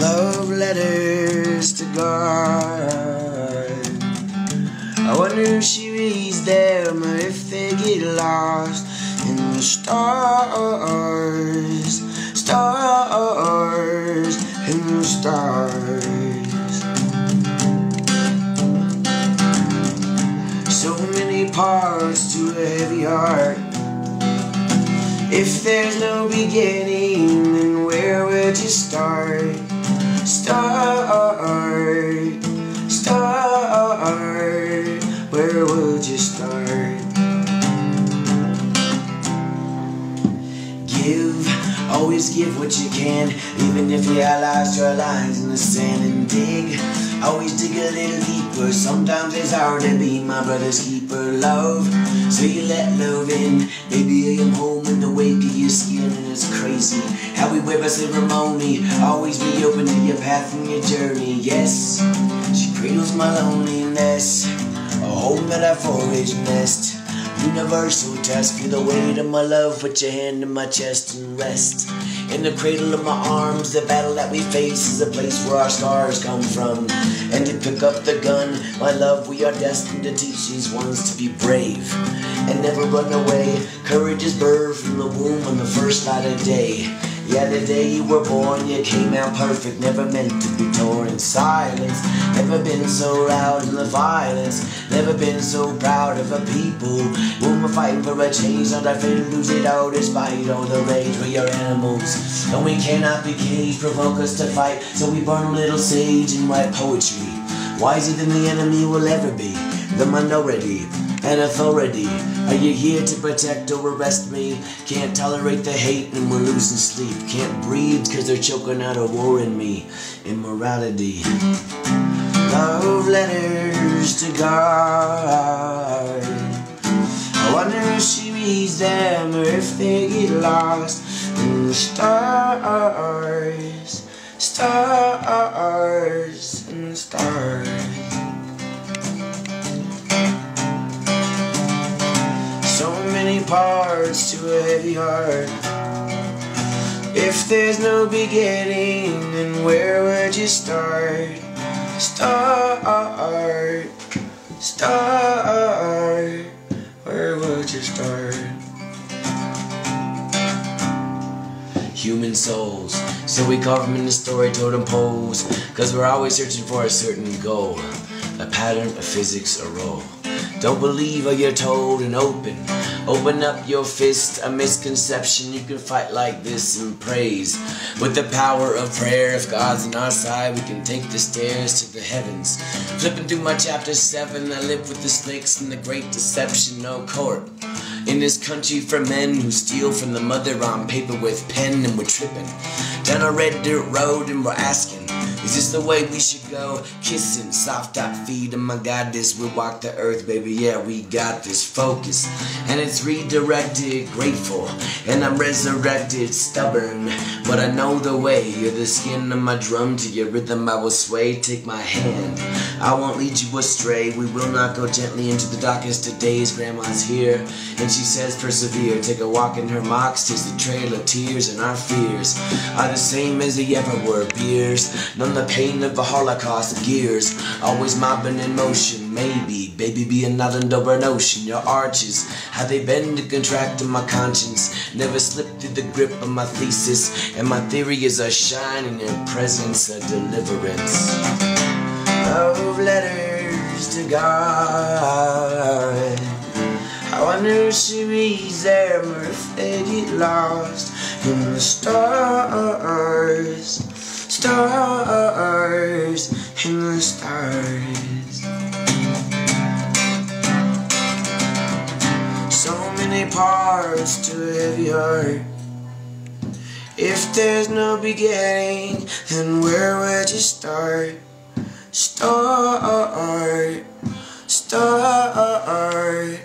Love letters to God. I wonder if she reads them or if they get lost in the stars, stars, in the stars. So many parts to a heavy heart. If there's no beginning, then where would you start? Start, start, where would you start? Give, always give what you can, even if your allies draw lines in the sand and dig. Always dig a little deeper. Sometimes it's hard to be my brother's keeper. Love, so you let love in. Baby, I am home in the wake of your skin, and it's crazy how we wear a ceremony. Always be open to your path your journey. Yes, she cradles my loneliness. A home that I forage nest. Universal test, feel the weight of my love. Put your hand in my chest and rest. In the cradle of my arms, the battle that we face is a place where our scars come from. And to pick up the gun, my love, we are destined to teach these ones to be brave and never run away. Courage is birthed from the womb on the first light of day. Yeah, the day you were born, you came out perfect, never meant to be torn in silence. Never been so loud in the violence, never been so proud of a people. We're fighting for a change, not afraid to lose it all despite all the rage. We are animals, and we cannot be caged, provoke us to fight. So we burn a little sage and write poetry. Wiser than the enemy will ever be, the minority and authority. Are you here to protect or arrest me? Can't tolerate the hate and we're losing sleep. Can't breathe cause they're choking out a war in me. Immorality. Love letters to God. I wonder if she reads them or if they get lost in the stars. Stars in the stars. Parts to a heavy heart. If there's no beginning, then where would you start? Start, start, where would you start? Human souls, so we carve them in the story totem poles, cause we're always searching for a certain goal, a pattern, a physics, a role. Don't believe what you're told and open. Open up your fist, a misconception. You can fight like this and praise. With the power of prayer, if God's on our side, we can take the stairs to the heavens. Flipping through my chapter 7, I live with the snakes and the great deception, no court. In this country for men who steal from the mother on paper with pen and we're tripping. Down a red dirt road and we're asking, the way we should go? Kissing, soft top feet, oh my god, this we walk the earth, baby. Yeah, we got this focus. And it's redirected, grateful. And I'm resurrected, stubborn. But I know the way. You're the skin of my drum to your rhythm, I will sway. Take my hand. I won't lead you astray. We will not go gently into the darkest of days. Grandma's here, and she says, persevere. Take a walk in her mocks, tis the trail of tears, and our fears are the same as they ever were. Beers, none the pain of the Holocaust. Gears, always mopping in motion. Maybe, baby, be an island over an ocean. Your arches, how they bend and contract in my conscience. Never slipped through the grip of my thesis, and my theory is a shining in presence, a deliverance. Love letters to God. I wonder if she reads them or if they get lost in the stars stars in the stars. So many parts to every heart. If there's no beginning, then where would you start? Start, start.